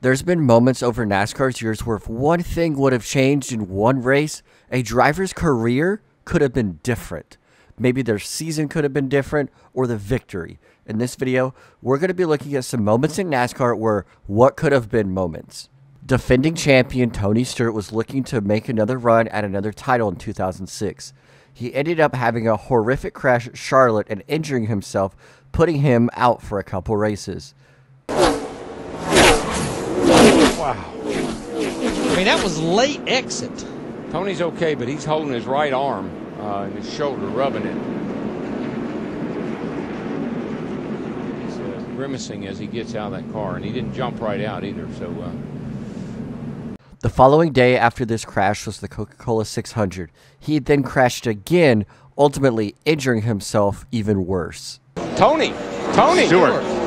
There's been moments over NASCAR's years where if one thing would have changed in one race, a driver's career could have been different. Maybe their season could have been different or the victory. In this video, we're going to be looking at some moments in NASCAR where what could have been moments. Defending champion Tony Stewart was looking to make another run at another title in 2006. He ended up having a horrific crash at Charlotte and injuring himself, putting him out for a couple races. Wow. I mean, that was late exit. Tony's okay, but he's holding his right arm uh, and his shoulder, rubbing it. He's uh, grimacing as he gets out of that car, and he didn't jump right out either. So. Uh... The following day after this crash was the Coca Cola 600. He then crashed again, ultimately injuring himself even worse. Tony! Tony! Stewart. And,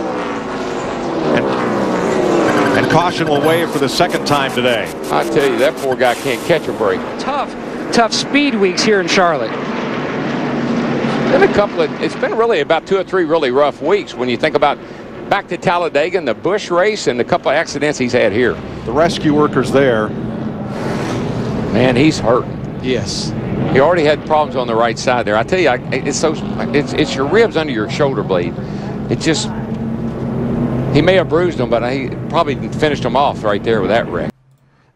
and caution will wave for the second time today. I tell you, that poor guy can't catch a break. Tough, tough speed weeks here in Charlotte. Been a couple of, it's been really about two or three really rough weeks when you think about back to Talladega and the Busch race and a couple of accidents he's had here. The rescue workers there. Man, he's hurt. Yes. He already had problems on the right side there. I tell you, it's so it's it's your ribs under your shoulder blade. It just he may have bruised them, but he probably finished them off right there with that wreck.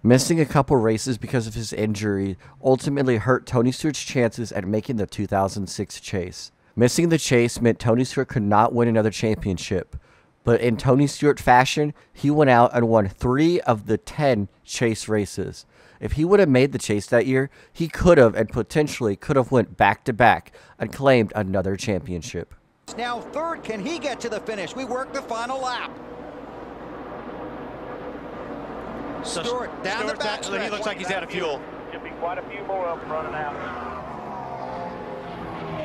Missing a couple races because of his injury ultimately hurt Tony Stewart's chances at making the 2006 chase. Missing the chase meant Tony Stewart could not win another championship. But in Tony Stewart fashion, he went out and won three of the 10 chase races. If he would have made the chase that year, he could have and potentially could have went back to back and claimed another championship. Now third, can he get to the finish? We work the final lap. Stewart down Stewart, the back. He looks like he's out of fuel. Should be quite a few more of them running out.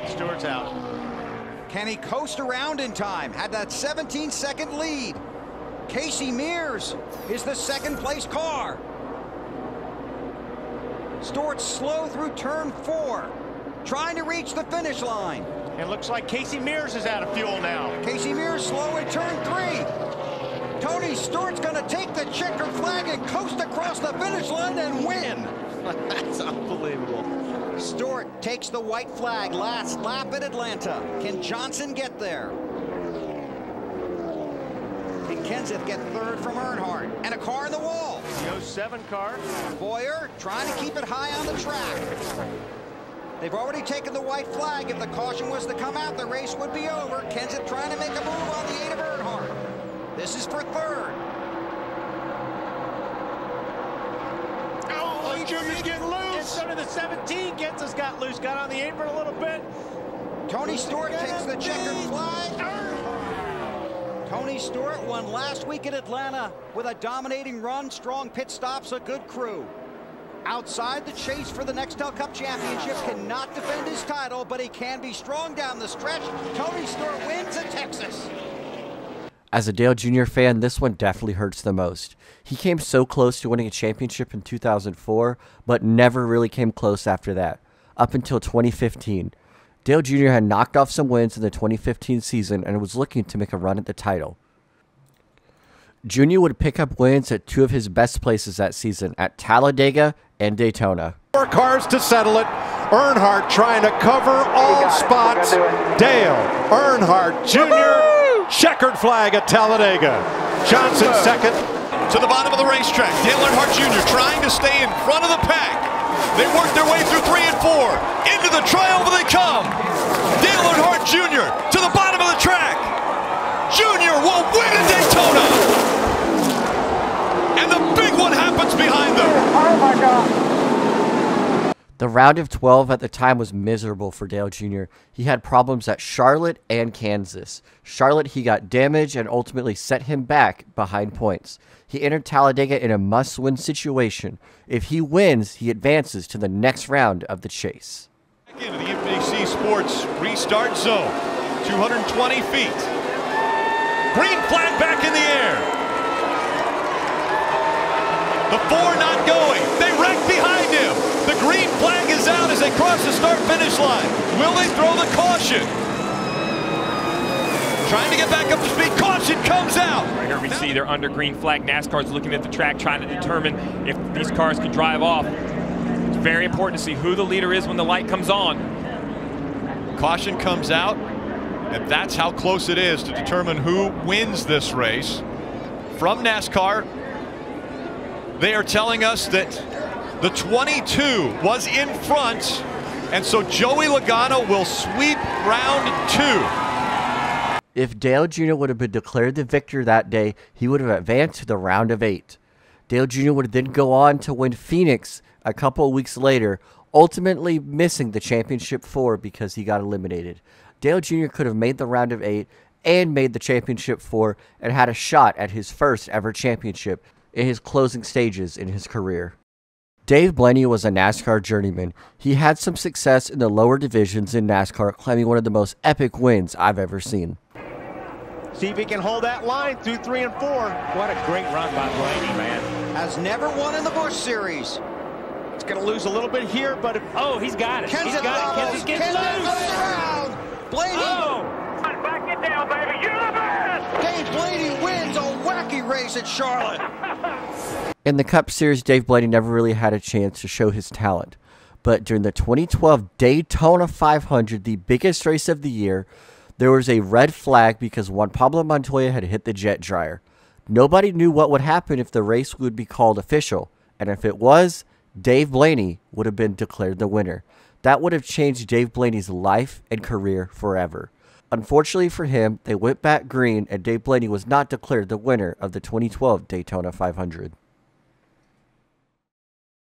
Stewart's out. Can he coast around in time? Had that 17 second lead. Casey Mears is the second place car. Stewart slow through turn four, trying to reach the finish line. It looks like Casey Mears is out of fuel now. Casey Mears slow in turn three. Tony Stewart's going to take the checkered flag and coast across the finish line and win. That's unbelievable. Stewart takes the white flag last lap at Atlanta. Can Johnson get there? Can Kenseth get third from Earnhardt? And a car in the wall. The 07 car. Bowyer trying to keep it high on the track. They've already taken the white flag. If the caution was to come out, the race would be over. Kenseth trying to make a move on the 8 of Earnhardt. This is for third. Oh, oh Junior's getting loose. So did the 17. Kenseth's got loose. Got on the apron a little bit. Tony Stewart takes the checkered flag. Tony Stewart won last week at Atlanta with a dominating run, strong pit stops, a good crew. Outside the chase for the Nextel Cup Championship, cannot defend his title, but he can be strong down the stretch. Tony Stewart wins at Texas. As a Dale Jr. fan, this one definitely hurts the most. He came so close to winning a championship in 2004, but never really came close after that, up until 2015. Dale Jr. had knocked off some wins in the 2015 season and was looking to make a run at the title. Jr. would pick up wins at two of his best places that season, at Talladega and Daytona. Four cars to settle it. Earnhardt trying to cover all spots. Dale Earnhardt Jr. Checkered flag at Talladega. Johnson second. To the bottom of the racetrack. Dale Earnhardt Jr. trying to stay in front of the pack. They work their way through three and four. Into the tri-oval they come. Dale Earnhardt Jr. to the bottom of the track. Jr. will win at Daytona. And the big one happens behind them. Oh my God. The round of 12 at the time was miserable for Dale Jr. He had problems at Charlotte and Kansas. Charlotte, he got damaged and ultimately set him back behind points. He entered Talladega in a must win situation. If he wins, he advances to the next round of the chase. Back into the NBC Sports restart zone. 220 feet. Green flag back in the air. The four not going. They wreck behind him. The green flag is out as they cross the start finish line. Will they throw the caution? trying to get back up to speed. Caution comes out. Right here we see they're under green flag. NASCAR's looking at the track, trying to determine if these cars can drive off. It's very important to see who the leader is when the light comes on. Caution comes out, and that's how close it is to determine who wins this race. From NASCAR, they are telling us that the 22 was in front, and so Joey Logano will sweep round two. If Dale Jr. would have been declared the victor that day, he would have advanced to the round of eight. Dale Jr. would then go on to win Phoenix a couple of weeks later, ultimately missing the championship four because he got eliminated. Dale Jr. could have made the round of eight and made the championship four and had a shot at his first ever championship in his closing stages in his career. Dave Blaney was a NASCAR journeyman. He had some success in the lower divisions in NASCAR, claiming one of the most epic wins I've ever seen. See if he can hold that line through three and four. What a great run by Blaney, man. Has never won in the Busch Series. It's going to lose a little bit here, but if, oh, he's got it. Kenseth he's got Ramos. it. Kenseth gets Kenseth loose. goes around. Blaney. Oh. Back it down, baby. You're the best. Dave Blaney wins a wacky race at Charlotte. In the Cup Series, Dave Blaney never really had a chance to show his talent. But during the 2012 Daytona 500, the biggest race of the year, there was a red flag because Juan Pablo Montoya had hit the jet dryer. Nobody knew what would happen if the race would be called official, and if it was, Dave Blaney would have been declared the winner. That would have changed Dave Blaney's life and career forever. Unfortunately for him, they went back green, and Dave Blaney was not declared the winner of the 2012 Daytona 500.